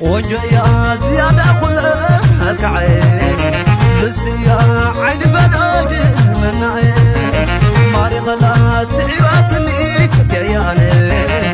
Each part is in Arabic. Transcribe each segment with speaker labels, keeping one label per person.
Speaker 1: وجيا زيادة خلك لست يا عين فداك من عين ماري غلا سعيواتني كياني.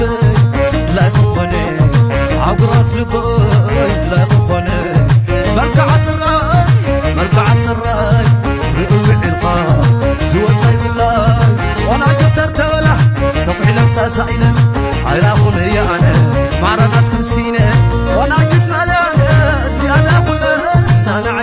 Speaker 1: ልበይ ብላይ ክኾነ ዓጉራት ልበይ ብላይ ክኾነ መልክዓት ራይ መልክዓት ራይ ርኡውዒልኻ ዝወፀይ ብላይ ቆልዓ ጀብተር ተበላ ተቑዒሎም ተሳኢለን ኣይራኹን እየ ኣነ ማዕረናት ክንሲነ ቆልዓ ጅስመለ እዚኣዳ ኹነ ሳናዕ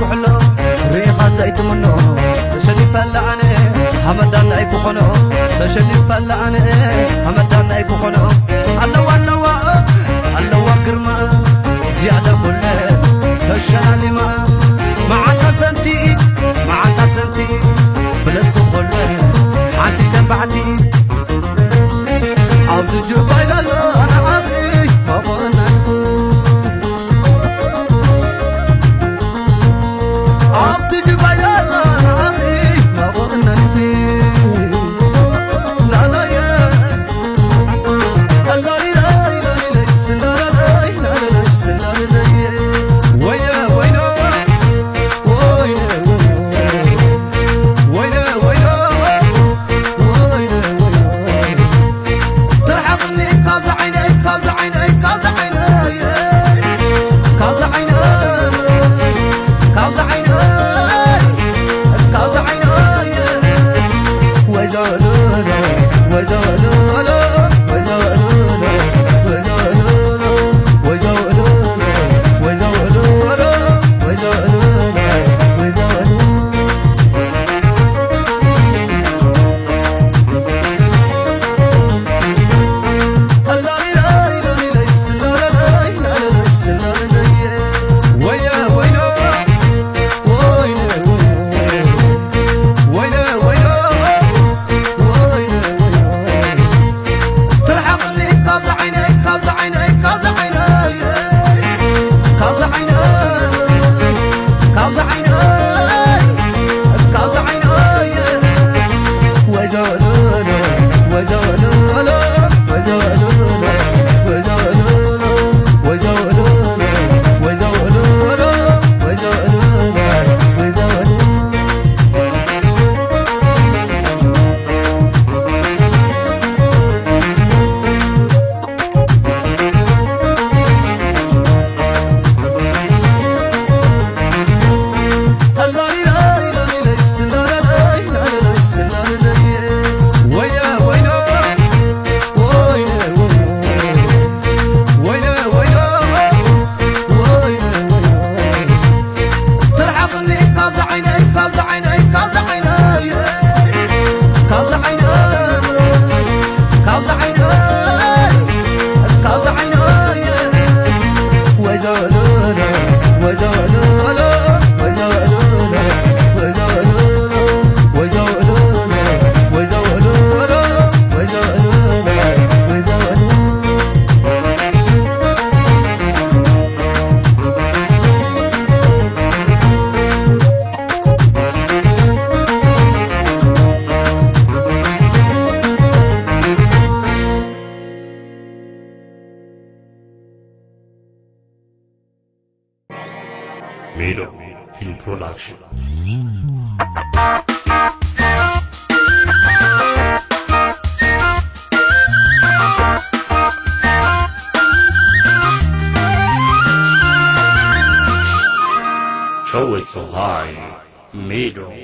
Speaker 1: ኩሕሎ ርኢኻት ዘይትምንኦ ተሸኒፈላ ኣነ ሃመዳናይ ክኾንኦ ተሸኒፈላ ኣነ ሃመዳናይ ክኾንኦ ኣለዋ ኣለዋ ኣለዋ ግርማ ዝያዳ ኩለ ተሸላሊማ መዓልታ ሰንቲ መዓልታ ሰንቲ ብለስቲ ኾሎ ሓንቲ ከም ባዕቲ
Speaker 2: Made Up Film Production. So it's alive, Made of.